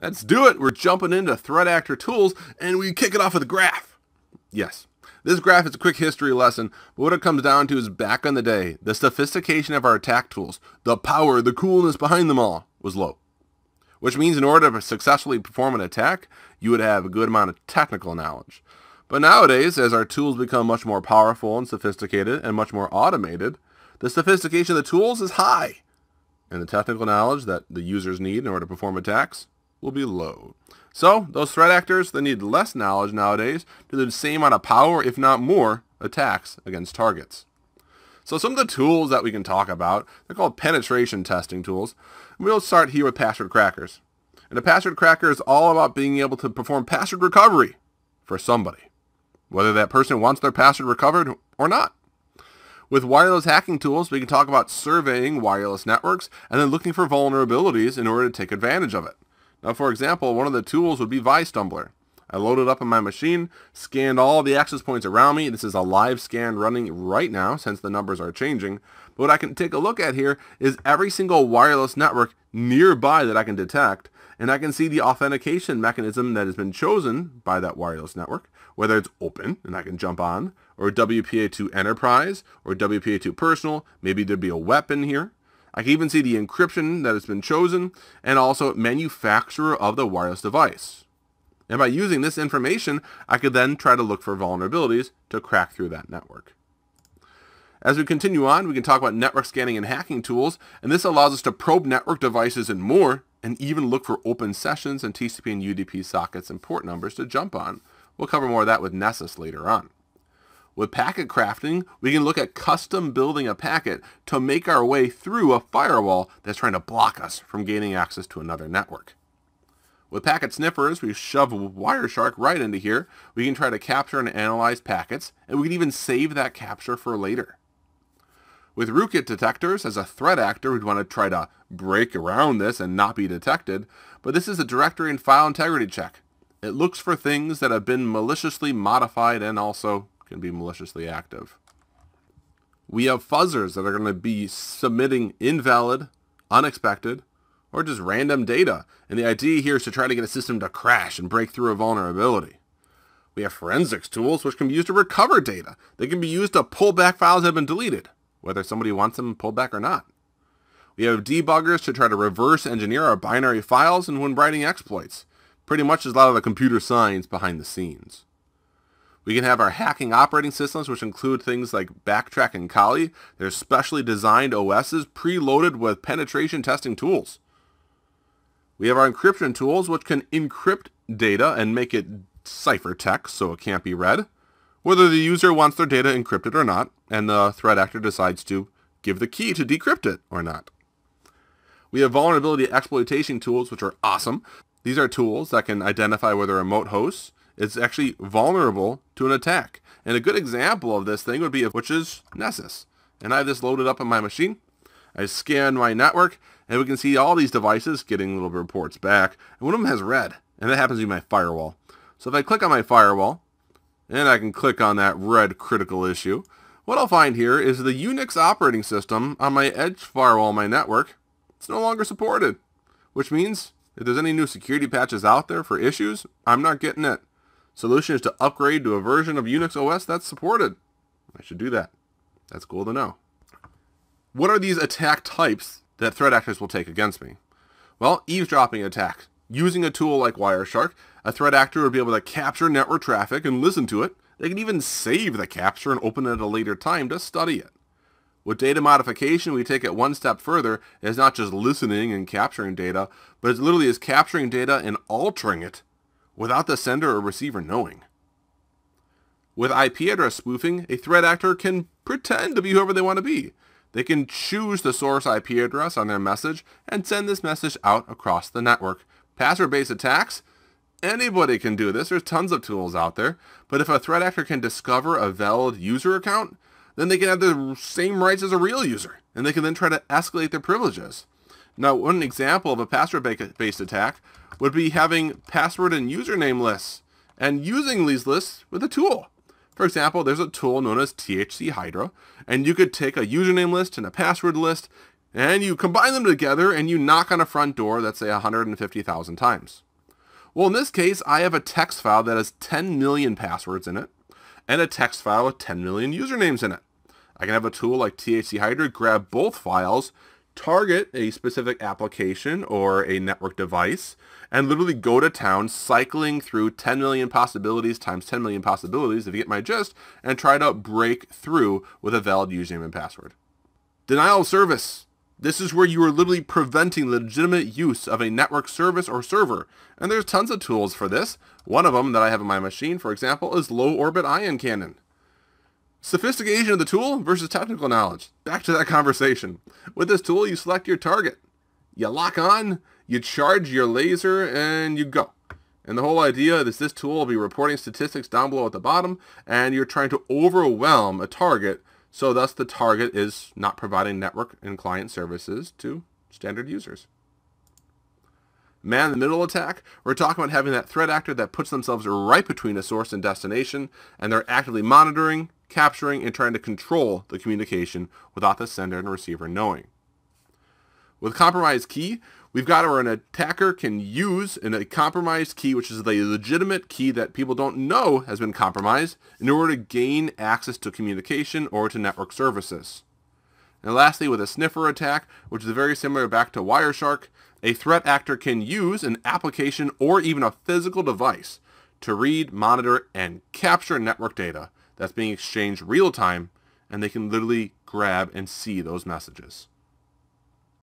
Let's do it. We're jumping into threat actor tools and we kick it off with a graph. Yes, this graph is a quick history lesson, but what it comes down to is back in the day, the sophistication of our attack tools, the power, the coolness behind them all was low. Which means in order to successfully perform an attack, you would have a good amount of technical knowledge. But nowadays, as our tools become much more powerful and sophisticated and much more automated, the sophistication of the tools is high. And the technical knowledge that the users need in order to perform attacks will be low. So those threat actors, they need less knowledge nowadays to do the same amount of power, if not more, attacks against targets. So some of the tools that we can talk about, they're called penetration testing tools. We'll start here with password crackers. And a password cracker is all about being able to perform password recovery for somebody, whether that person wants their password recovered or not. With wireless hacking tools, we can talk about surveying wireless networks and then looking for vulnerabilities in order to take advantage of it. Now, for example, one of the tools would be ViStumbler. I loaded up on my machine, scanned all the access points around me. This is a live scan running right now since the numbers are changing. But what I can take a look at here is every single wireless network nearby that I can detect, and I can see the authentication mechanism that has been chosen by that wireless network, whether it's open and I can jump on, or WPA2 Enterprise, or WPA2 Personal. Maybe there'd be a WEP one here. I can even see the encryption that has been chosen and also manufacturer of the wireless device. And by using this information, I could then try to look for vulnerabilities to crack through that network. As we continue on, we can talk about network scanning and hacking tools, and this allows us to probe network devices and more, and even look for open sessions and TCP and UDP sockets and port numbers to jump on. We'll cover more of that with Nessus later on. With packet crafting, we can look at custom building a packet to make our way through a firewall that's trying to block us from gaining access to another network. With packet sniffers, we shove Wireshark right into here. We can try to capture and analyze packets, and we can even save that capture for later. With rootkit detectors, as a threat actor, we'd want to try to break around this and not be detected, but this is a directory and file integrity check. It looks for things that have been maliciously modified and also can be maliciously active. We have fuzzers that are going to be submitting invalid, unexpected, or just random data. And the idea here is to try to get a system to crash and break through a vulnerability. We have forensics tools which can be used to recover data. They can be used to pull back files that have been deleted, whether somebody wants them pulled back or not. We have debuggers to try to reverse engineer our binary files and when writing exploits. Pretty much is a lot of the computer science behind the scenes. We can have our hacking operating systems, which include things like Backtrack and Kali. They're specially designed OSs preloaded with penetration testing tools. We have our encryption tools, which can encrypt data and make it ciphertext so it can't be read, whether the user wants their data encrypted or not, and the threat actor decides to give the key to decrypt it or not. We have vulnerability exploitation tools, which are awesome. These are tools that can identify whether remote hosts it's actually vulnerable to an attack. And a good example of this thing would be, which is Nessus. And I have this loaded up on my machine. I scan my network, and we can see all these devices getting little reports back. And one of them has red, and that happens to be my firewall. So if I click on my firewall, and I can click on that red critical issue, what I'll find here is the Unix operating system on my edge firewall, my network, it's no longer supported. Which means if there's any new security patches out there for issues, I'm not getting it. Solution is to upgrade to a version of Unix OS that's supported. I should do that. That's cool to know. What are these attack types that threat actors will take against me? Well, eavesdropping attacks. Using a tool like Wireshark, a threat actor would be able to capture network traffic and listen to it. They can even save the capture and open it at a later time to study it. With data modification, we take it one step further. It's not just listening and capturing data, but it literally is capturing data and altering it without the sender or receiver knowing. With IP address spoofing, a threat actor can pretend to be whoever they want to be. They can choose the source IP address on their message and send this message out across the network. Password-based attacks, anybody can do this. There's tons of tools out there. But if a threat actor can discover a valid user account, then they can have the same rights as a real user, and they can then try to escalate their privileges. Now, one example of a password-based attack would be having password and username lists and using these lists with a tool. For example, there's a tool known as THC Hydra, and you could take a username list and a password list, and you combine them together and you knock on a front door, let's say 150,000 times. Well, in this case, I have a text file that has 10 million passwords in it and a text file with 10 million usernames in it. I can have a tool like THC Hydra grab both files, target a specific application or a network device, and literally go to town cycling through 10 million possibilities times 10 million possibilities, if you get my gist, and try to break through with a valid username and password. Denial of service. This is where you are literally preventing legitimate use of a network service or server. And there's tons of tools for this. One of them that I have in my machine, for example, is low orbit ion cannon. Sophistication of the tool versus technical knowledge. Back to that conversation. With this tool, you select your target. You lock on, you charge your laser, and you go. And the whole idea is this tool will be reporting statistics down below at the bottom, and you're trying to overwhelm a target so thus the target is not providing network and client services to standard users. Man in the middle attack, we're talking about having that threat actor that puts themselves right between a source and destination, and they're actively monitoring, capturing, and trying to control the communication without the sender and receiver knowing. With compromised key, we've got where an attacker can use a compromised key, which is the legitimate key that people don't know has been compromised, in order to gain access to communication or to network services. And lastly, with a sniffer attack, which is very similar back to Wireshark, a threat actor can use an application or even a physical device to read, monitor, and capture network data that's being exchanged real time, and they can literally grab and see those messages.